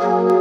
you